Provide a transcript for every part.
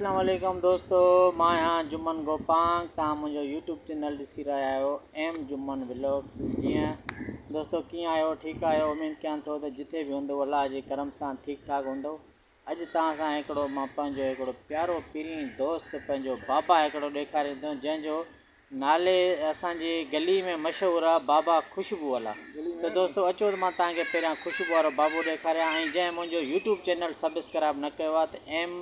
वालेकुम दोस्तों माँ आहियाँ जुमन गोपांग तव्हां मुंहिंजो यूट्यूब चैनल ॾिसी रहिया आहियो एम जुमन व्लॉग जीअं दोस्तो कीअं आहियो ठीकु आहियो उमेदु कयां थो त जिथे बि हूंदो अलाह जे करम सां ठीकु ठाकु हूंदो अॼु तव्हां सां हिकिड़ो माँ पंहिंजो हिकिड़ो प्यारो पिरी दोस्त पंहिंजो बाबा हिकिड़ो जंहिंजो नाले असांजी गली में मशहूरु आहे बाबा ख़ुशबू वाला। त दोस्तो अचो त माँ तव्हांखे पहिरियाँ ख़ुशबू वारो बाबो ॾेखारियाँ ऐं जंहिं मुंहिंजो यूट्यूब चैनल सब्सक्राइब न कयो आहे त एम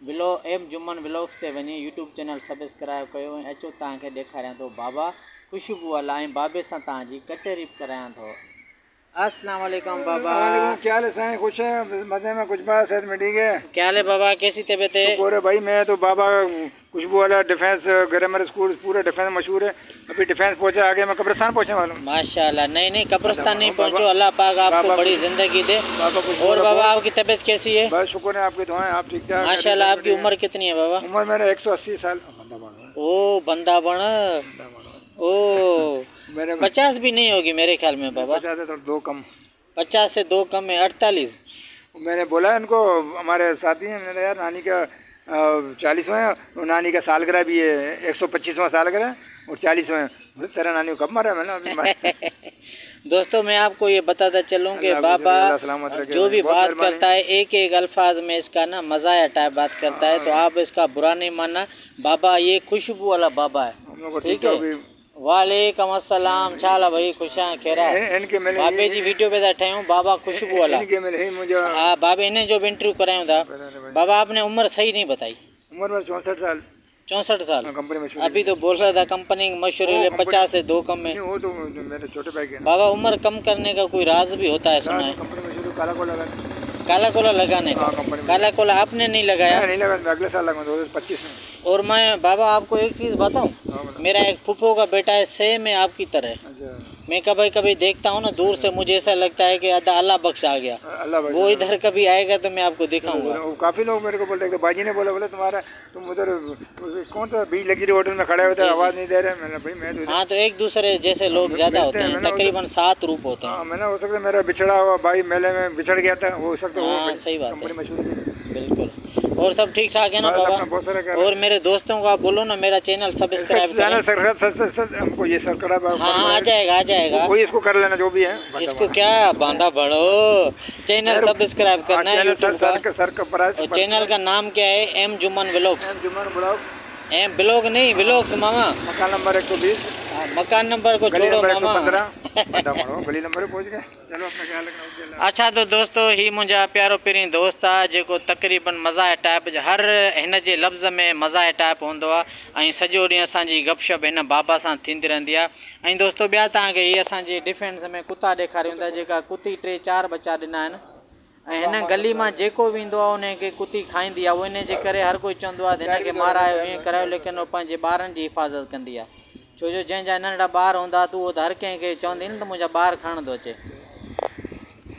विलो, एम जुम्मन व्लॉग्स से वही यूट्यूब चैनल सब्सक्राइब कयो अचो तव्हांखे ॾेखारियाँ थो, बाबा ख़ुशबू ऐं बाबे सां तव्हांजी कचहरी कराया तो अस्सलाम वालेकुम बाबा क्या हाल है खुश है? मज़े में कुछ बात सेहत में ठीक है। क्या हाल है बाबा? कैसी तबीयत है? भाई मैं तो बाबा खुशबू वाला डिफेंस ग्रामर स्कूल पूरा डिफेंस मशहूर है। अभी डिफेंस पहुँचा आगे मैं कब्रिस्तान पहुँचा मालूम। माशाल्लाह नहीं नहीं कब्रिस्तान नहीं पहुंचो अल्लाह पाक आपको बड़ी ज़िंदगी दे। और बाबा आपकी तबीयत कैसी है? बस शुक्र है आपकी दुआएँ आप ठीक ठाक माशाल्लाह आपकी उम्र कितनी है बाबा? उम्र मेरा एक सौ अस्सी साल ओ बंदा बण ओ मेरे पचास भी नहीं होगी मेरे ख्याल में बाबा। पचास से थोड़ा दो कम। पचास से दो कम है अड़तालीस। मैंने बोला इनको हमारे साथी हैं मैंने यार नानी का चालीसवां है और नानी का सालगिरह भी है एक सौ पच्चीसवां सालगिरह और चालीसवां है। तेरा नानी को कब मारा मैंने? अभी मारा। दोस्तों मैं आपको ये बताता चलूँ कि बाबा जो भी बात करता है एक एक अल्फाज में इसका ना मज़ाया टाइप बात करता है तो आप इसका बुरा नहीं मानना। बाबा ये खुशबू वाला बाबा है। ठीक है है? वालेकुम अस्सलाम छाला भाई खुशा खेरा इन- इनके मिले बाबे जी वीडियो पे था ठहियूं बाबा खुशबू वाला। इनके मिले ही मुझे। हाँ बाबे इन्हें जो इंटरव्यू करायूं था बाबा आपने उम्र सही नहीं बताई। उम्र में चौंसठ साल। चौंसठ साल। कंपनी में अभी तो बोल रहा था कंपनी मशहूर है पचास से दो कम में नहीं वो तो मेरे छोटे भाई के बाबा उम्र कम करने का कोई राज भी होता है सुना है। कंपनी में शुरू काला काला लगाने का। हाँ काला कोला आपने नहीं लगाया? नहीं लगा अगले साल लगा दो पच्चीस में। और मैं बाबा आपको एक चीज़ बताऊँ? हाँ, मेरा एक फूफो का बेटा है सेम है आपकी तरह। अच्छा। मैं कभी कभी देखता हूँ ना दूर से मुझे ऐसा लगता है कि अदा अल्लाह बख्श आ गया। अल्लाह वो इधर कभी आएगा तो मैं आपको दिखाऊँगा। काफ़ी लोग मेरे को बोल रहे थे बाजी ने बोला बोले तुम्हारा तुम उधर कौन सा बीच लग्जरी होटल में खड़े होते आवाज़ नहीं दे रहे मैंने भाई मैं तो हाँ तो एक दूसरे जैसे लोग ज़्यादा होते हैं तकरीबन सात रूप होते हैं। हाँ मैंने हो सकता मेरा बिछड़ा हुआ भाई मेले में बिछड़ गया था वो हो सकता है हाँ, सही बात है। बिल्कुल। और सब ठीक ठाक है ना बाबा? और मेरे दोस्तों को आप बोलो ना मेरा चैनल सब्सक्राइब चैनल हमको ये सब्सक्राइब हाँ आ जाएगा आ जाएगा। कोई इसको कर लेना जो भी है इसको क्या बांधा बढ़ो। चैनल सब्सक्राइब करना है चैनल का। और चैनल का नाम क्या है? M Juman Jumman blog M blog नहीं व्लॉग्स मामा। मकान नंबर एक सौ बीस। हाँ, मकान नंबर को छोड़ो मामा। गली नंबर पहुँच गए? चलो अपना ख्याल रखना अच्छा तो दोस्तों ही मुंहिंजा प्यारो पहिरीं दोस्त आहे जेको तक़रीबन मज़ाह टाइप जो हर हिन जे लफ़्ज़ में मज़ाह टाइप हूंदो आहे ऐं सॼो ॾींहुं असांजी गपशप हिन बाबा सां थींदी रहंदी आहे ऐं दोस्तो ॿिया तव्हांखे इहे असांजे डिफेंस में कुता ॾेखारियूं था जेका कुती टे चारि बचा ॾिना आहिनि। ऐं हिन गली माँ जेको बि ईंदो आहे उनखे कुती खाईंदी आहे उन जे करे हर कोई चवंदो आहे त हिनखे मारायो ईअं करायो लेकिन उहो पंहिंजे ॿारनि जी हिफ़ाज़त कंदी आहे छो जो जंहिंजा नंढड़ा ॿार हूंदा त उहो त हर कंहिंखे चवंदी न त मुंहिंजा ॿार खणण थो अचे।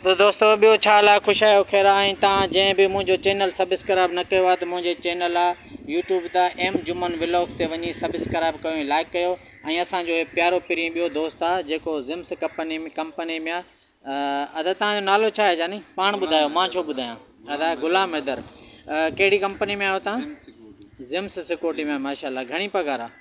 त दोस्तो ॿियो छा हाल ख़ुशि आहियो? ख़ैर ऐं तव्हां जंहिं बि मुंहिंजो चैनल सब्सक्राइब न कयो आहे त मुंहिंजे चैनल आहे यूट्यूब तां एम जुमन व्लॉग ते वञी सब्सक्राइब कयो लाइक कयो। ऐं असांजो हे प्यारो पिरी ॿियो दोस्त आहे जेको ज़िम्स कंपनी में कंपनी में आहे। अदा तव्हांजो नालो छा आहे जानी? पाण ॿुधायो माँ छो ॿुधायां? अदा गुलाम हैदर। कहिड़ी कंपनी में आहियो तव्हां? ज़िम्स सिक्योरिटी। में माशाल्लाह घणी पघार आहे?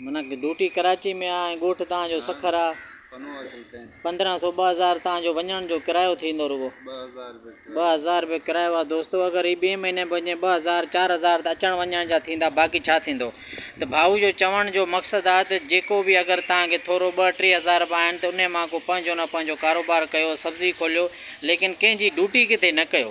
माना की ड्यूटी कराची में आहे ऐं ॻोठु तव्हांजो सखर। आहे वकील कंहिं। पंद्रहं सौ ॿ हज़ार तव्हांजो वञण जो किरायो थींदो रुगो। ॿ हज़ार रुपये किरायो। आहे दोस्तो अगरि ही ॿिए महीने वञे ॿ हज़ार चारि हज़ार त अचण वञण जा थींदा बाक़ी छा थींदो? त भाऊ जो चवण जो मक़सदु आहे त जेको बि अगरि तव्हांखे थोरो ॿ टे हज़ार रुपया आहिनि त उन माँ को पंहिंजो न पंहिंजो कारोबार कयो सब्ज़ी खोलियो लेकिन कंहिंजी ड्यूटी किथे न कयो।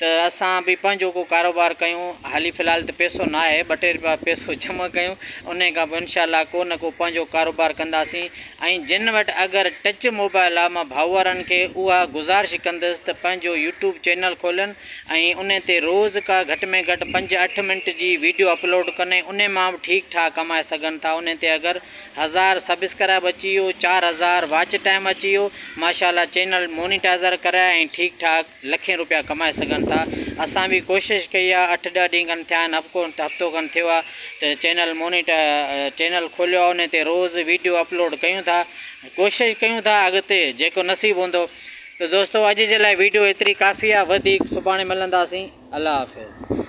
त असां पंहिंजो को कारोबार कयूं। हाली फ़िलहाल त पैसो न आहे ॿ टे रुपया पैसो जमा कयूं। उन खां को न को पंहिंजो कारोबार कंदासीं। जिन वटि अगरि टच मोबाइल भाउ वारनि खे उहा गुज़ारिश कंदुसि त यूट्यूब चैनल खोलनि। उन रोज़ का घटि में घटि पंज अठ मिंट जी वीडियो अपलोड कनि उन माँ ठीकु कमाए सघनि था। उन अगरि हज़ार सब्सक्राइब अची वियो, चारि हज़ार वॉच टाइम अची वियो माशाला चैनल मोनिटाइज़र कराए ठीकु ठाक लखे रुपया कमाए सघनि। था। असां बि कोशिशि कई आहे अठ ॾह ॾींहं आहिनि, हफ़्तो त चैनल मोनिटर चैनल खोलो उन रोज़ वीडियो अपलोड कयूं था। कोशिश कयूं था अॻिते, जेको नसीबु हूंदो। त दोस्तो, अॼु जे लाइ वीडियो एतिरी काफ़ी वधीक सुभाणे मिलंदासीं। अलाह हाफ़िज़।